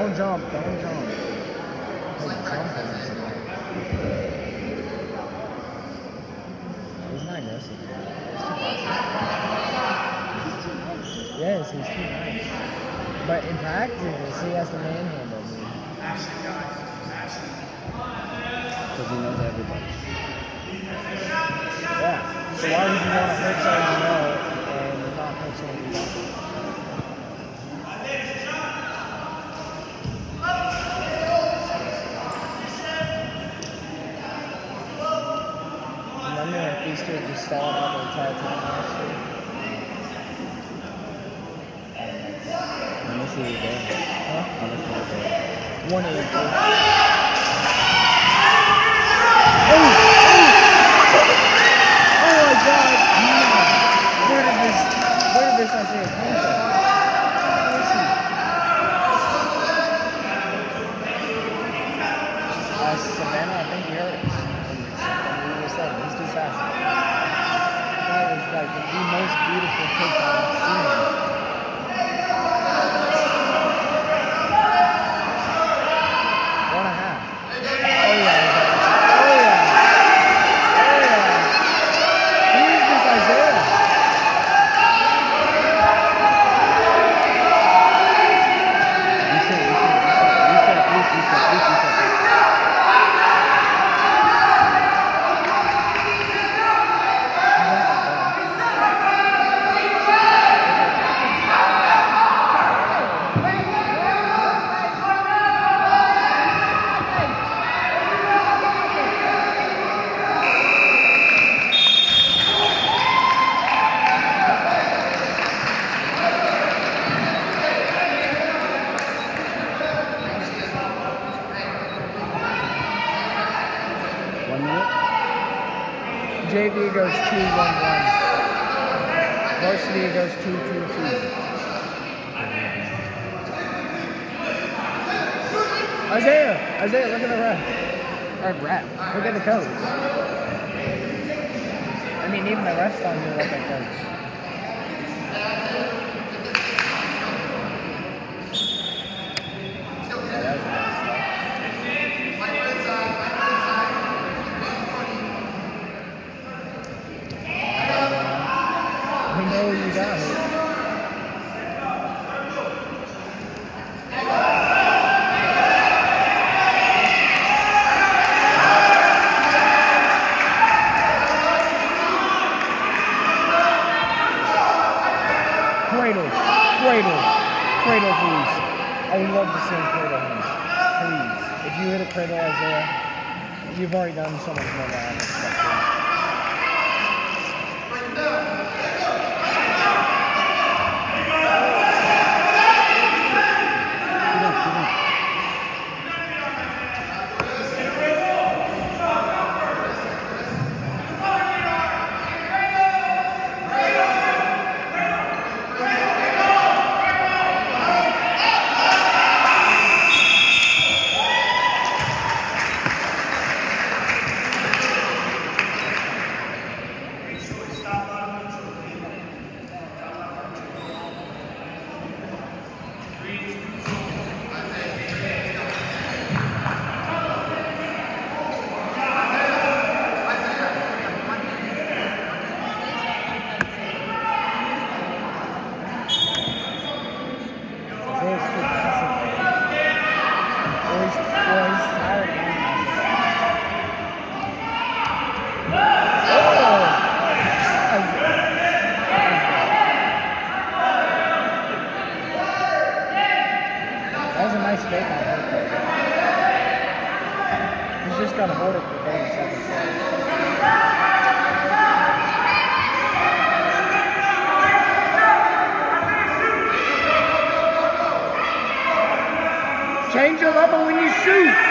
don't jump. Don't jump. He's not aggressive. Yes, he's too nice. But in practice, he has to manhandle me. Because he knows everybody. Yeah. So why would you want to hurt someone you know and not hurt someone you don't? Remember when Stalled out the entire time last year? Let me see you there. Huh? Let me see you there. 182. The most beautiful takedown I've seen. JV goes 2 1 1. Varsity goes 2 2 2. Isaiah! Isaiah, look at the ref. Or ref. Look at the coach. I mean, even the refs don't even look at coach. Yeah, that was nice stuff. We know you got it. Cradle, cradle, cradle, please. I would love to him cradle him. Please. If you hit a cradle, Isaiah, you've already done so much more than I expected. Him. He's just gotta hold it for 30 seconds. Change your level when you shoot.